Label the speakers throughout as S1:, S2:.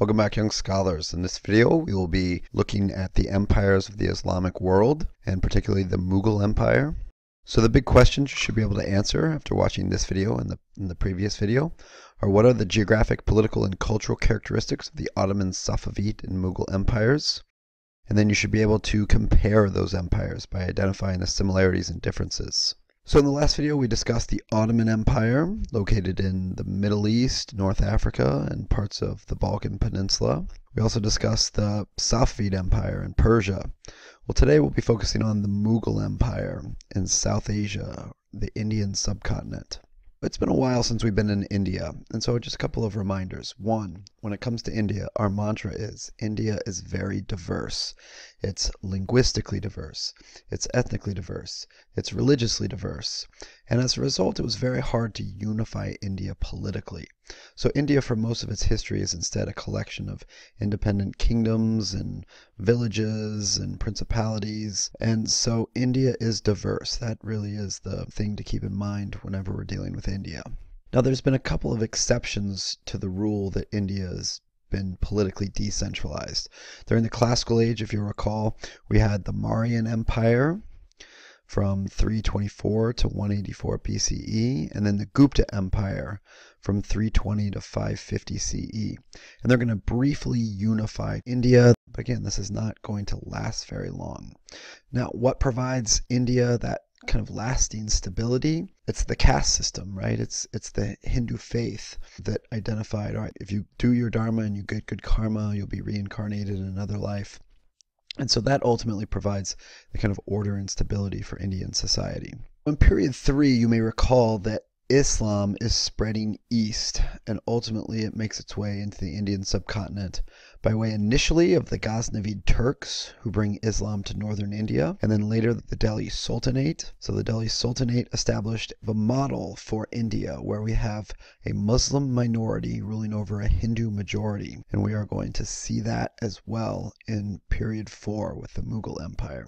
S1: Welcome back, young scholars. In this video, we will be looking at the empires of the Islamic world, and particularly the Mughal Empire. So the big questions you should be able to answer after watching this video and the, and the previous video are what are the geographic, political, and cultural characteristics of the Ottoman, Safavid, and Mughal empires? And then you should be able to compare those empires by identifying the similarities and differences. So in the last video, we discussed the Ottoman Empire, located in the Middle East, North Africa, and parts of the Balkan Peninsula. We also discussed the Safavid Empire in Persia. Well, today we'll be focusing on the Mughal Empire in South Asia, the Indian subcontinent. It's been a while since we've been in India, and so just a couple of reminders. One, when it comes to India, our mantra is India is very diverse. It's linguistically diverse, it's ethnically diverse, it's religiously diverse, and as a result, it was very hard to unify India politically. So, India, for most of its history, is instead a collection of independent kingdoms and villages and principalities, and so India is diverse. That really is the thing to keep in mind whenever we're dealing with India. Now, there's been a couple of exceptions to the rule that India has been politically decentralized. During the classical age, if you recall, we had the Mauryan Empire from 324 to 184 BCE, and then the Gupta Empire from 320 to 550 CE. And they're going to briefly unify India, but again, this is not going to last very long. Now, what provides India that kind of lasting stability it's the caste system right it's it's the hindu faith that identified all right if you do your dharma and you get good karma you'll be reincarnated in another life and so that ultimately provides the kind of order and stability for indian society. In period three you may recall that Islam is spreading east, and ultimately it makes its way into the Indian subcontinent by way initially of the Ghaznavid Turks, who bring Islam to northern India, and then later the Delhi Sultanate. So the Delhi Sultanate established the model for India, where we have a Muslim minority ruling over a Hindu majority, and we are going to see that as well in period four with the Mughal Empire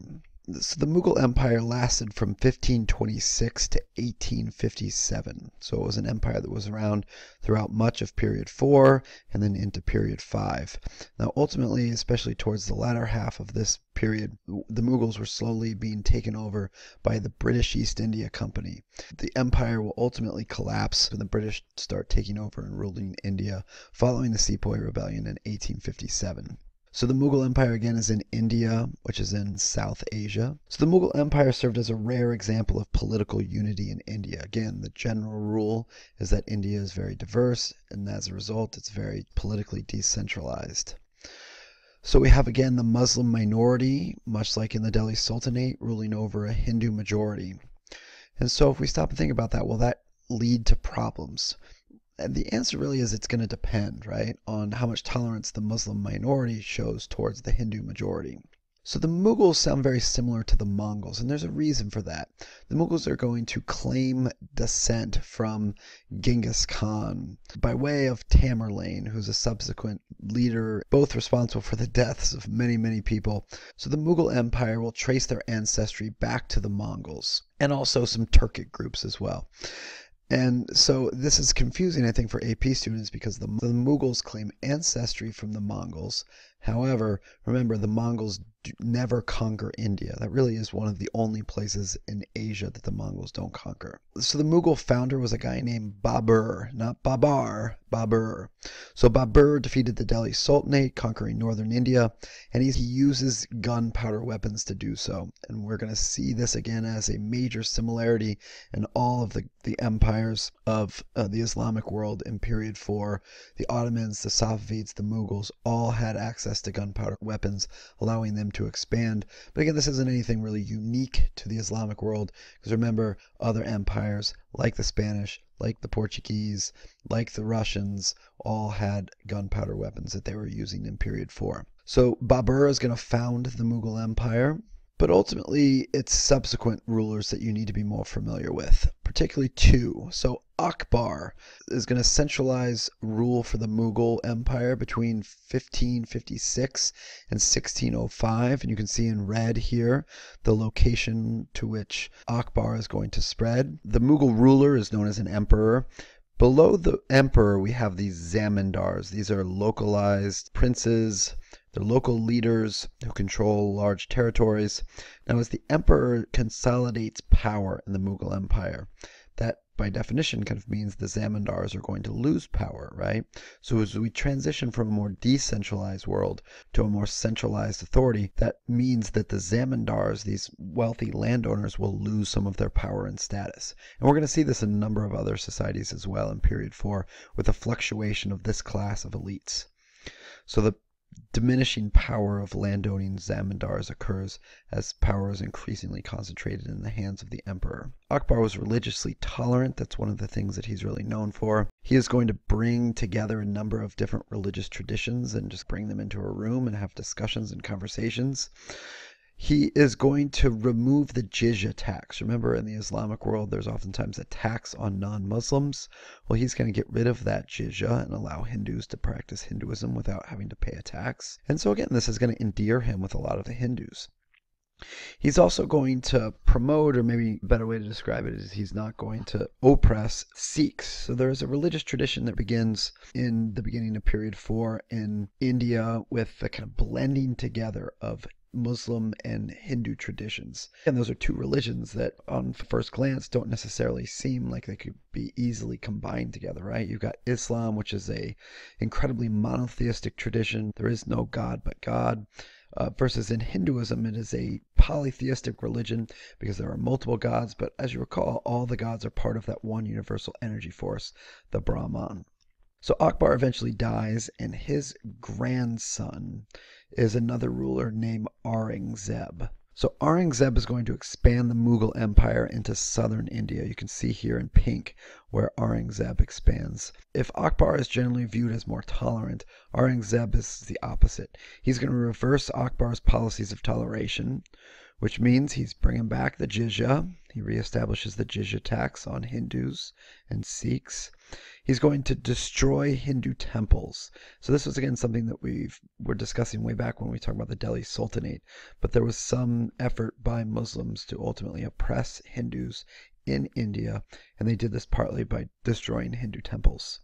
S1: so the Mughal Empire lasted from 1526 to 1857. So it was an empire that was around throughout much of period 4 and then into period 5. Now ultimately, especially towards the latter half of this period, the Mughals were slowly being taken over by the British East India Company. The empire will ultimately collapse when the British start taking over and ruling India following the Sepoy Rebellion in 1857. So the Mughal Empire again is in India, which is in South Asia. So the Mughal Empire served as a rare example of political unity in India. Again, the general rule is that India is very diverse, and as a result, it's very politically decentralized. So we have again the Muslim minority, much like in the Delhi Sultanate, ruling over a Hindu majority. And so if we stop and think about that, will that lead to problems? And the answer really is it's going to depend, right, on how much tolerance the Muslim minority shows towards the Hindu majority. So the Mughals sound very similar to the Mongols, and there's a reason for that. The Mughals are going to claim descent from Genghis Khan by way of Tamerlane, who's a subsequent leader, both responsible for the deaths of many, many people. So the Mughal Empire will trace their ancestry back to the Mongols, and also some Turkic groups as well. And so this is confusing, I think, for AP students because the, the Mughals claim ancestry from the Mongols. However, remember, the Mongols never conquer India. That really is one of the only places in Asia that the Mongols don't conquer. So the Mughal founder was a guy named Babur, not Babar, Babur. So Babur defeated the Delhi Sultanate, conquering northern India, and he uses gunpowder weapons to do so. And we're going to see this again as a major similarity in all of the, the empires of uh, the Islamic world in period four. The Ottomans, the Safavids, the Mughals all had access to gunpowder weapons, allowing them to expand. But again, this isn't anything really unique to the Islamic world because remember, other empires like the Spanish, like the Portuguese, like the Russians, all had gunpowder weapons that they were using in period four. So Babur is going to found the Mughal Empire but ultimately it's subsequent rulers that you need to be more familiar with, particularly two. So Akbar is going to centralize rule for the Mughal Empire between 1556 and 1605, and you can see in red here the location to which Akbar is going to spread. The Mughal ruler is known as an emperor, Below the emperor, we have these zamindars. These are localized princes. They're local leaders who control large territories. Now, as the emperor consolidates power in the Mughal Empire, that by definition kind of means the zamindars are going to lose power, right? So as we transition from a more decentralized world to a more centralized authority, that means that the zamindars, these wealthy landowners, will lose some of their power and status. And we're going to see this in a number of other societies as well in period 4 with a fluctuation of this class of elites. So the diminishing power of landowning zamindars occurs as power is increasingly concentrated in the hands of the emperor. Akbar was religiously tolerant. That's one of the things that he's really known for. He is going to bring together a number of different religious traditions and just bring them into a room and have discussions and conversations he is going to remove the jizya tax. Remember, in the Islamic world, there's oftentimes a tax on non Muslims. Well, he's going to get rid of that jizya and allow Hindus to practice Hinduism without having to pay a tax. And so, again, this is going to endear him with a lot of the Hindus. He's also going to promote, or maybe a better way to describe it is he's not going to oppress Sikhs. So there is a religious tradition that begins in the beginning of period four in India with the kind of blending together of Muslim and Hindu traditions. And those are two religions that, on first glance, don't necessarily seem like they could be easily combined together, right? You've got Islam, which is a incredibly monotheistic tradition. There is no God but God. Uh, versus in Hinduism, it is a polytheistic religion because there are multiple gods, but as you recall, all the gods are part of that one universal energy force, the Brahman. So Akbar eventually dies, and his grandson is another ruler named Aurangzeb. So Aurangzeb is going to expand the Mughal Empire into southern India. You can see here in pink where Aurangzeb expands. If Akbar is generally viewed as more tolerant, Aurangzeb is the opposite. He's going to reverse Akbar's policies of toleration, which means he's bringing back the jizya. He reestablishes the jizya tax on Hindus and Sikhs. He's going to destroy Hindu temples. So this was again something that we were discussing way back when we talked about the Delhi Sultanate. But there was some effort by Muslims to ultimately oppress Hindus in India, and they did this partly by destroying Hindu temples.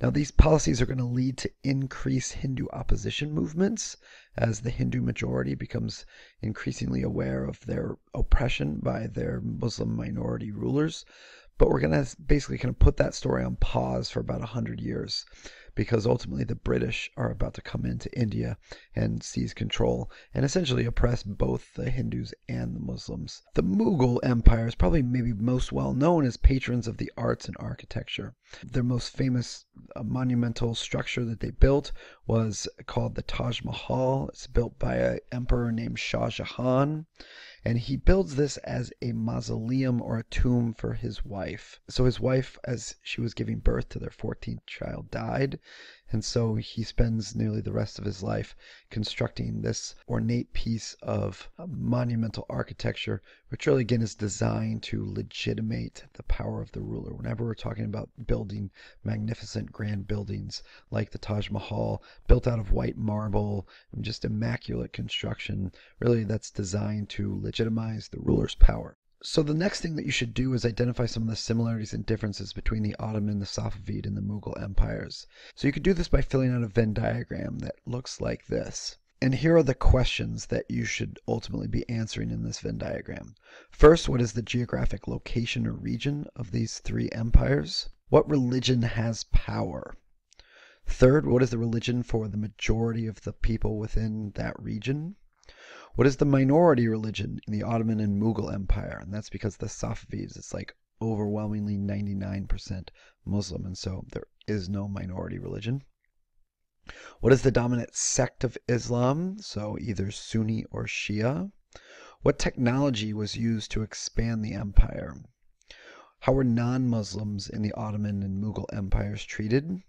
S1: Now, these policies are going to lead to increased Hindu opposition movements as the Hindu majority becomes increasingly aware of their oppression by their Muslim minority rulers. But we're going to basically kind of put that story on pause for about 100 years because ultimately the British are about to come into India and seize control and essentially oppress both the Hindus and the Muslims. The Mughal Empire is probably maybe most well known as patrons of the arts and architecture. Their most famous uh, monumental structure that they built was called the Taj Mahal. It's built by an emperor named Shah Jahan and he builds this as a mausoleum or a tomb for his wife. So his wife, as she was giving birth to their 14th child, died, and so he spends nearly the rest of his life constructing this ornate piece of monumental architecture, which really again is designed to legitimate the power of the ruler. Whenever we're talking about building magnificent grand buildings like the Taj Mahal, built out of white marble and just immaculate construction, really that's designed to legitimize the ruler's power. So the next thing that you should do is identify some of the similarities and differences between the Ottoman, the Safavid, and the Mughal empires. So you could do this by filling out a Venn diagram that looks like this. And here are the questions that you should ultimately be answering in this Venn diagram. First, what is the geographic location or region of these three empires? What religion has power? Third, what is the religion for the majority of the people within that region? What is the minority religion in the Ottoman and Mughal Empire? And that's because the Safavids, it's like overwhelmingly 99% Muslim, and so there is no minority religion. What is the dominant sect of Islam? So either Sunni or Shia. What technology was used to expand the empire? How were non Muslims in the Ottoman and Mughal empires treated?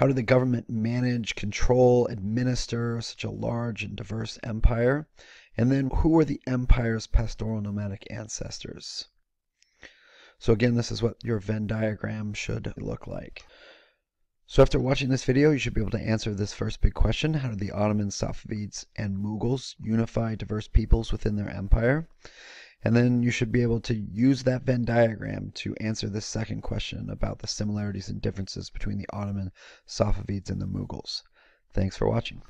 S1: How did the government manage, control, administer such a large and diverse empire? And then who were the empire's pastoral nomadic ancestors? So again, this is what your Venn diagram should look like. So after watching this video, you should be able to answer this first big question. How did the Ottomans, Safavids, and Mughals unify diverse peoples within their empire? And then you should be able to use that Venn diagram to answer the second question about the similarities and differences between the Ottoman, Safavids, and the Mughals. Thanks for watching.